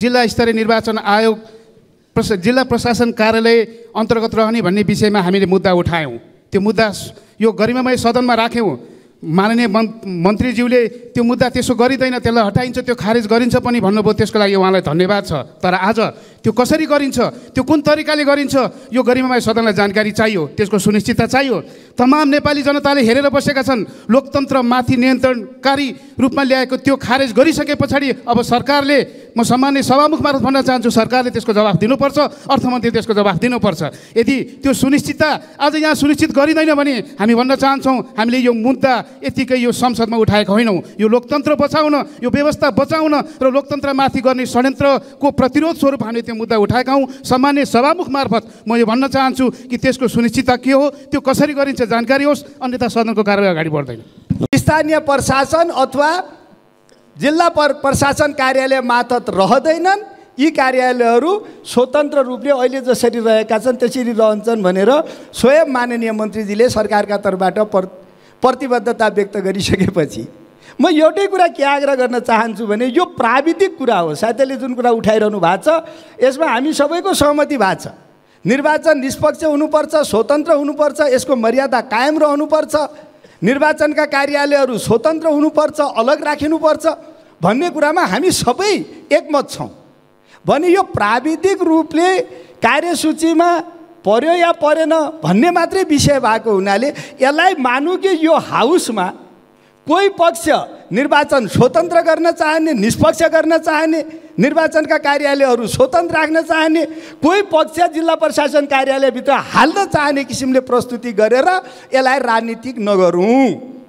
जिल्ला स्तरीय निर्वाचन आयोग प्रश जिल्ला प्रशासन कार्यालय अन्तर्गत रहने भन्ने विषयमा हामीले मुद्दा उठायौँ। त्यो मुद्दा यो गरिमामय सदनमा राख्यौँ। माननीय मन् मन्त्रीज्यूले त्यो मुद्दा त्यसो गरिँदैन त्यसलाई हटाइन्छ त्यो खारेज गरिन्छ पनि भन्नुभयो त्यसको लागि उहाँलाई धन्यवाद छ। तर आज त्यो कसरी गरिन्छ त्यो कुन तरिकाले गरिन्छ यो गरिमामय सदनलाई जानकारी चाहियो त्यसको सुनिश्चितता चाहियो। तमाम नेपाली जनताले हेरेर बसेका छन् लोकतन्त्रमाथि नियन्त्रणकारी रूपमा ल्याएको त्यो खारेज गरिसके पछाडि अब सरकारले म सामान्य सभामुख मार्फत भन्न चाहन्छु सरकारले त्यसको जवाफ दिनुपर्छ अर्थमन्त्री त्यसको जवाफ दिनुपर्छ। यदि त्यो सुनिश्चितता आज यहाँ सुनिश्चित गरिँदैन भने हामी भन्न चाहन्छौँ हामीले यो मुद्दा यतिकै यो संसदमा उठाएका होइनौँ। यो लोकतन्त्र बचाउन यो व्यवस्था बचाउन र लोकतन्त्रमाथि गर्ने षड्यन्त्रको प्रतिरोध स्वरूप हामीले त्यो मुद्दा उठाएका हौँ। सामान्य सभामुख मार्फत म यो भन्न चाहन्छु कि त्यसको सुनिश्चितता के हो त्यो कसरी गरिन्छ जानकारी होस् अन्यथा सदनको कारवाही अगाडि बढ्दैन। स्थानीय प्रशासन अथवा जिल्ला पर प्रशासन कार्यालय मातहत रहँदैनन्। यी कार्यालयहरू स्वतन्त्र रूपले अहिले जसरी रहेका छन् त्यसरी रहन्छन् भनेर स्वयं माननीय मन्त्रीजीले सरकारका तर्फबाट पर प्रतिबद्धता व्यक्त गरिसकेपछि म एउटै कुरा के आग्रह गर्न चाहन्छु भने यो प्राविधिक कुरा हो। साथीले जुन कुरा उठाइरहनु भएको छ यसमा हामी सबैको सहमति भएको छ। निर्वाचन निष्पक्ष हुनुपर्छ स्वतन्त्र हुनुपर्छ यसको मर्यादा कायम रहनुपर्छ। निर्वाचनका कार्यालयहरू स्वतन्त्र हुनुपर्छ अलग राखिनुपर्छ भन्ने कुरामा हामी सबै एकमत छौँ। भने यो प्राविधिक रूपले कार्यसूचीमा पर्यो या परेन भन्ने मात्रै विषय भएको हुनाले यसलाई मानु कि यो हाउसमा कोही पक्ष निर्वाचन स्वतन्त्र गर्न चाहने निष्पक्ष गर्न चाहने निर्वाचनका कार्यालयहरू स्वतन्त्र राख्न चाहने कोही पक्ष जिल्ला प्रशासन कार्यालयभित्र हाल्न चाहने किसिमले प्रस्तुति गरेर यसलाई राजनीतिक नगरौँ।